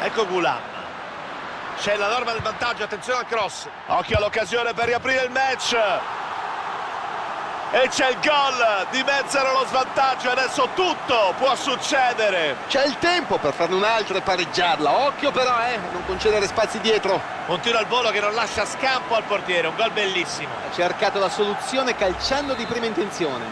Ecco Gulam. C'è la norma del vantaggio, attenzione al cross. Occhio all'occasione per riaprire il match. E c'è il gol, dimezzano lo svantaggio adesso tutto può succedere. C'è il tempo per farne un'altra e pareggiarla. Occhio però, eh, non concedere spazi dietro. Continua il volo che non lascia scampo al portiere, un gol bellissimo. Ha cercato la soluzione calciando di prima intenzione.